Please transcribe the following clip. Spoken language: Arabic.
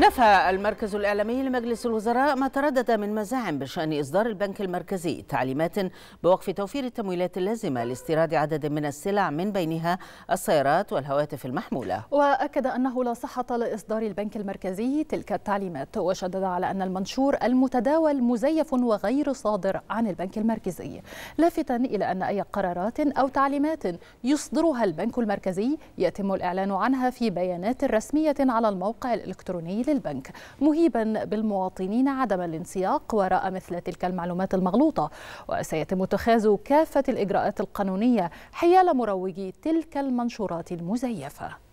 نفى المركز الإعلامي لمجلس الوزراء ما تردد من مزاعم بشأن إصدار البنك المركزي تعليمات بوقف توفير التمويلات اللازمة لاستيراد عدد من السلع من بينها السيارات والهواتف المحمولة. وأكد أنه لا صحة لإصدار البنك المركزي تلك التعليمات وشدد على أن المنشور المتداول مزيف وغير صادر عن البنك المركزي لافتا إلى أن أي قرارات أو تعليمات يصدرها البنك المركزي يتم الإعلان عنها في بيانات رسمية على الموقع الإلكتروني للبنك مهيبا بالمواطنين عدم الانسياق وراء مثل تلك المعلومات المغلوطة. وسيتم اتخاذ كافة الإجراءات القانونية حيال مروجي تلك المنشورات المزيفة.